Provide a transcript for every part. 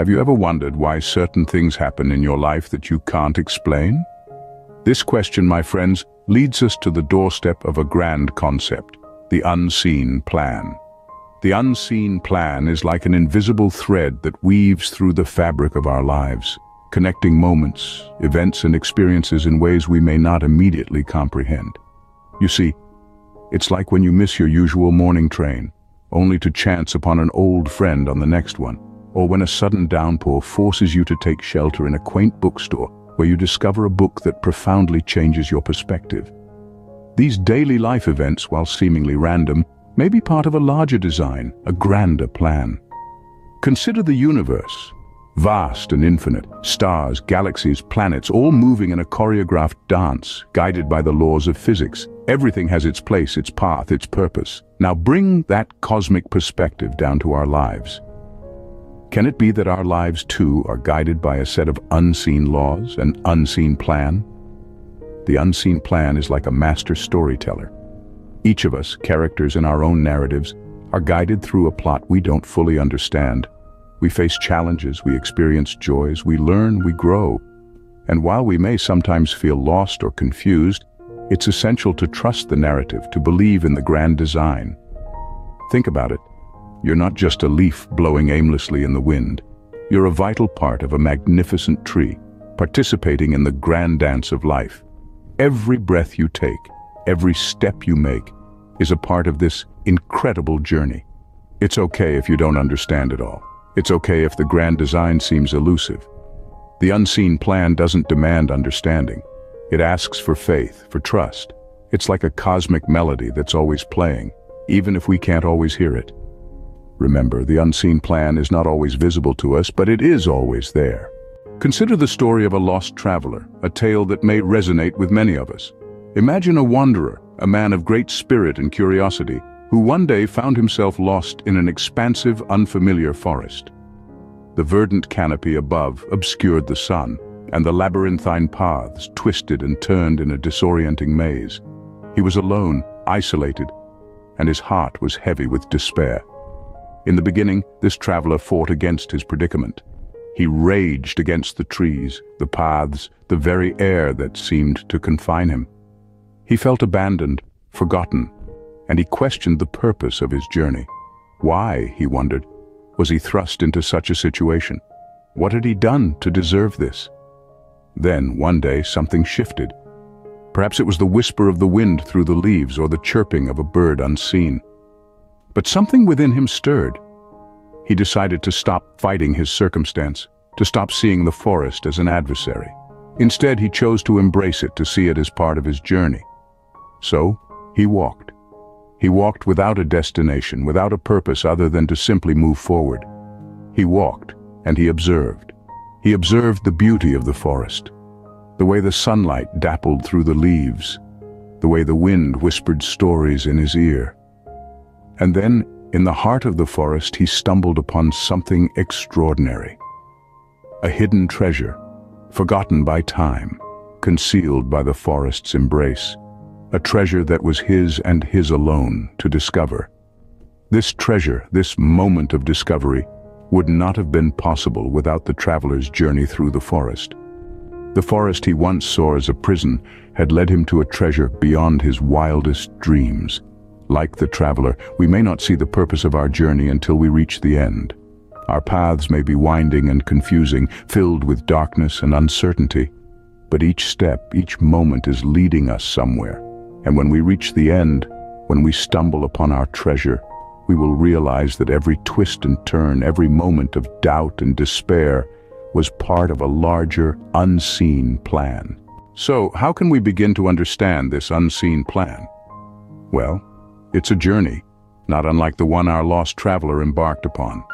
Have you ever wondered why certain things happen in your life that you can't explain? This question, my friends, leads us to the doorstep of a grand concept, the unseen plan. The unseen plan is like an invisible thread that weaves through the fabric of our lives, connecting moments, events and experiences in ways we may not immediately comprehend. You see, it's like when you miss your usual morning train, only to chance upon an old friend on the next one, or when a sudden downpour forces you to take shelter in a quaint bookstore where you discover a book that profoundly changes your perspective. These daily life events, while seemingly random, may be part of a larger design, a grander plan. Consider the universe, vast and infinite, stars, galaxies, planets, all moving in a choreographed dance, guided by the laws of physics. Everything has its place, its path, its purpose. Now bring that cosmic perspective down to our lives. Can it be that our lives too are guided by a set of unseen laws, an unseen plan? The unseen plan is like a master storyteller. Each of us, characters in our own narratives, are guided through a plot we don't fully understand. We face challenges, we experience joys, we learn, we grow. And while we may sometimes feel lost or confused, it's essential to trust the narrative, to believe in the grand design. Think about it. You're not just a leaf blowing aimlessly in the wind. You're a vital part of a magnificent tree, participating in the grand dance of life. Every breath you take, every step you make, is a part of this incredible journey. It's okay if you don't understand it all. It's okay if the grand design seems elusive. The unseen plan doesn't demand understanding. It asks for faith, for trust. It's like a cosmic melody that's always playing, even if we can't always hear it. Remember, the unseen plan is not always visible to us, but it is always there. Consider the story of a lost traveler, a tale that may resonate with many of us. Imagine a wanderer, a man of great spirit and curiosity, who one day found himself lost in an expansive, unfamiliar forest. The verdant canopy above obscured the sun, and the labyrinthine paths twisted and turned in a disorienting maze. He was alone, isolated, and his heart was heavy with despair. In the beginning, this traveler fought against his predicament. He raged against the trees, the paths, the very air that seemed to confine him. He felt abandoned, forgotten, and he questioned the purpose of his journey. Why, he wondered, was he thrust into such a situation? What had he done to deserve this? Then, one day, something shifted. Perhaps it was the whisper of the wind through the leaves or the chirping of a bird unseen. But something within him stirred. He decided to stop fighting his circumstance, to stop seeing the forest as an adversary. Instead, he chose to embrace it, to see it as part of his journey. So, he walked. He walked without a destination, without a purpose other than to simply move forward. He walked, and he observed. He observed the beauty of the forest, the way the sunlight dappled through the leaves, the way the wind whispered stories in his ear. And then, in the heart of the forest, he stumbled upon something extraordinary. A hidden treasure, forgotten by time, concealed by the forest's embrace. A treasure that was his and his alone to discover. This treasure, this moment of discovery, would not have been possible without the traveler's journey through the forest. The forest he once saw as a prison had led him to a treasure beyond his wildest dreams. Like the traveler, we may not see the purpose of our journey until we reach the end. Our paths may be winding and confusing, filled with darkness and uncertainty. But each step, each moment is leading us somewhere. And when we reach the end, when we stumble upon our treasure, we will realize that every twist and turn, every moment of doubt and despair was part of a larger, unseen plan. So, how can we begin to understand this unseen plan? Well, it's a journey, not unlike the one our lost traveler embarked upon.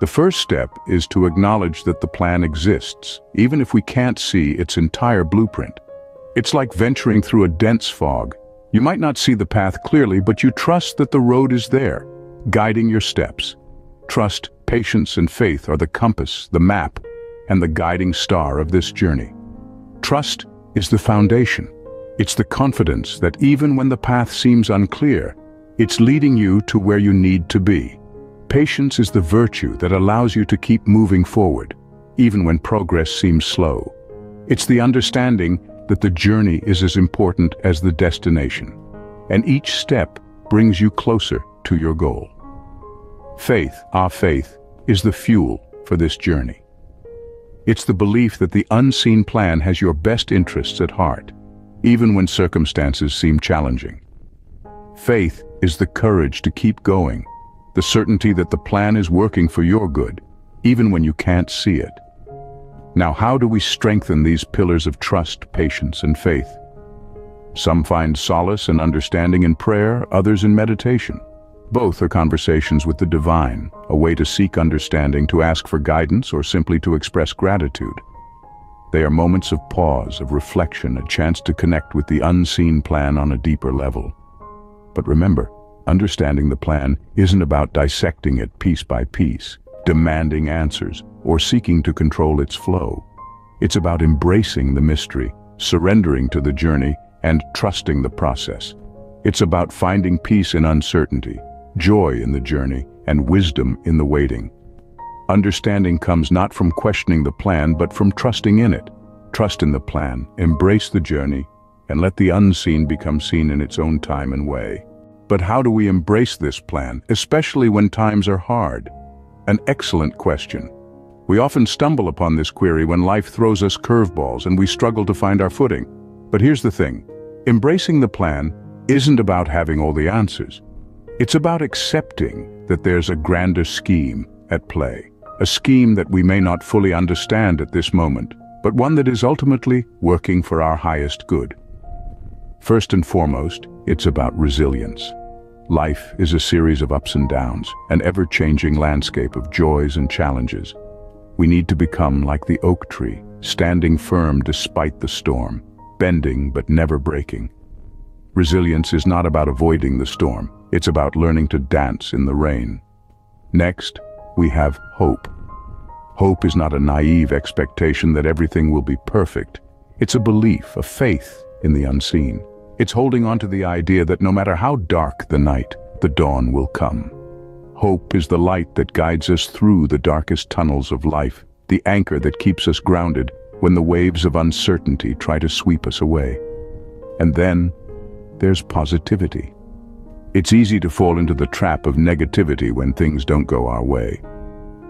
The first step is to acknowledge that the plan exists, even if we can't see its entire blueprint. It's like venturing through a dense fog. You might not see the path clearly, but you trust that the road is there, guiding your steps. Trust, patience, and faith are the compass, the map, and the guiding star of this journey. Trust is the foundation. It's the confidence that even when the path seems unclear, it's leading you to where you need to be. Patience is the virtue that allows you to keep moving forward, even when progress seems slow. It's the understanding that the journey is as important as the destination, and each step brings you closer to your goal. Faith, our faith, is the fuel for this journey. It's the belief that the unseen plan has your best interests at heart, even when circumstances seem challenging. Faith is the courage to keep going, the certainty that the plan is working for your good, even when you can't see it. Now how do we strengthen these pillars of trust, patience, and faith? Some find solace and understanding in prayer, others in meditation. Both are conversations with the divine, a way to seek understanding, to ask for guidance, or simply to express gratitude. They are moments of pause, of reflection, a chance to connect with the unseen plan on a deeper level. But remember, understanding the plan isn't about dissecting it piece by piece, demanding answers, or seeking to control its flow. It's about embracing the mystery, surrendering to the journey, and trusting the process. It's about finding peace in uncertainty, joy in the journey, and wisdom in the waiting. Understanding comes not from questioning the plan, but from trusting in it. Trust in the plan, embrace the journey, and let the unseen become seen in its own time and way. But how do we embrace this plan, especially when times are hard? An excellent question. We often stumble upon this query when life throws us curveballs and we struggle to find our footing. But here's the thing. Embracing the plan isn't about having all the answers. It's about accepting that there's a grander scheme at play. A scheme that we may not fully understand at this moment, but one that is ultimately working for our highest good. First and foremost, it's about resilience. Life is a series of ups and downs, an ever-changing landscape of joys and challenges. We need to become like the oak tree, standing firm despite the storm, bending but never breaking. Resilience is not about avoiding the storm, it's about learning to dance in the rain. Next, we have hope. Hope is not a naive expectation that everything will be perfect. It's a belief, a faith in the unseen. It's holding on to the idea that no matter how dark the night, the dawn will come. Hope is the light that guides us through the darkest tunnels of life, the anchor that keeps us grounded when the waves of uncertainty try to sweep us away. And then, there's positivity. It's easy to fall into the trap of negativity when things don't go our way.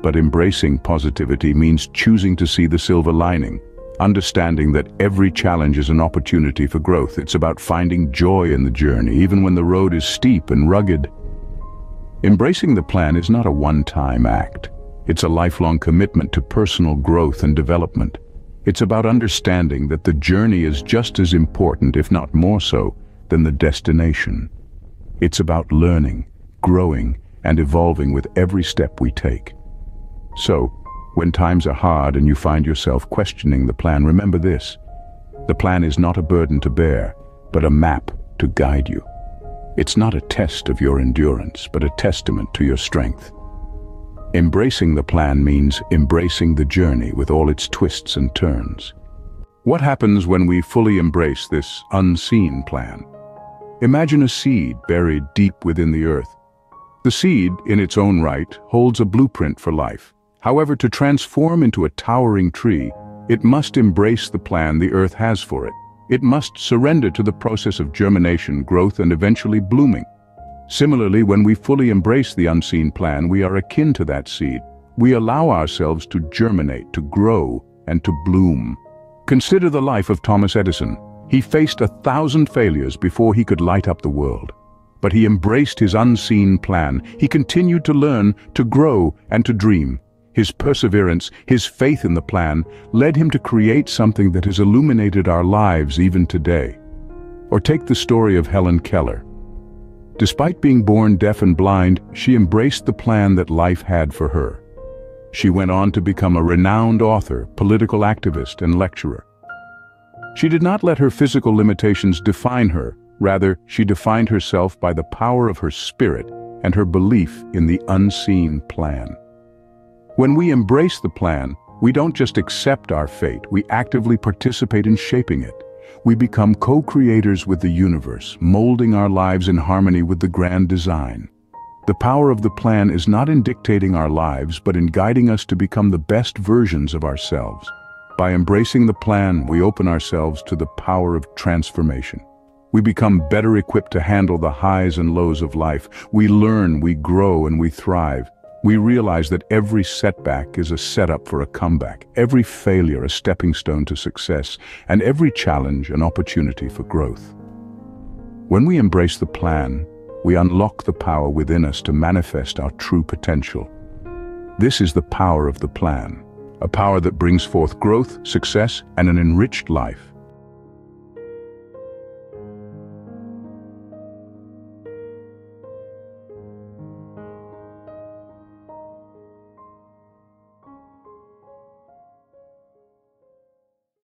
But embracing positivity means choosing to see the silver lining, understanding that every challenge is an opportunity for growth. It's about finding joy in the journey, even when the road is steep and rugged. Embracing the plan is not a one-time act. It's a lifelong commitment to personal growth and development. It's about understanding that the journey is just as important, if not more so, than the destination. It's about learning, growing, and evolving with every step we take. So, when times are hard and you find yourself questioning the plan, remember this. The plan is not a burden to bear, but a map to guide you. It's not a test of your endurance, but a testament to your strength. Embracing the plan means embracing the journey with all its twists and turns. What happens when we fully embrace this unseen plan? Imagine a seed buried deep within the earth. The seed, in its own right, holds a blueprint for life. However, to transform into a towering tree, it must embrace the plan the earth has for it. It must surrender to the process of germination, growth, and eventually blooming. Similarly, when we fully embrace the unseen plan, we are akin to that seed. We allow ourselves to germinate, to grow, and to bloom. Consider the life of Thomas Edison. He faced a thousand failures before he could light up the world. But he embraced his unseen plan. He continued to learn, to grow, and to dream. His perseverance, his faith in the plan, led him to create something that has illuminated our lives even today. Or take the story of Helen Keller. Despite being born deaf and blind, she embraced the plan that life had for her. She went on to become a renowned author, political activist, and lecturer. She did not let her physical limitations define her, rather, she defined herself by the power of her spirit and her belief in the unseen plan. When we embrace the plan, we don't just accept our fate, we actively participate in shaping it. We become co-creators with the universe, molding our lives in harmony with the grand design. The power of the plan is not in dictating our lives, but in guiding us to become the best versions of ourselves. By embracing the plan, we open ourselves to the power of transformation. We become better equipped to handle the highs and lows of life. We learn, we grow, and we thrive. We realize that every setback is a setup for a comeback, every failure a stepping stone to success, and every challenge an opportunity for growth. When we embrace the plan, we unlock the power within us to manifest our true potential. This is the power of the plan, a power that brings forth growth, success, and an enriched life.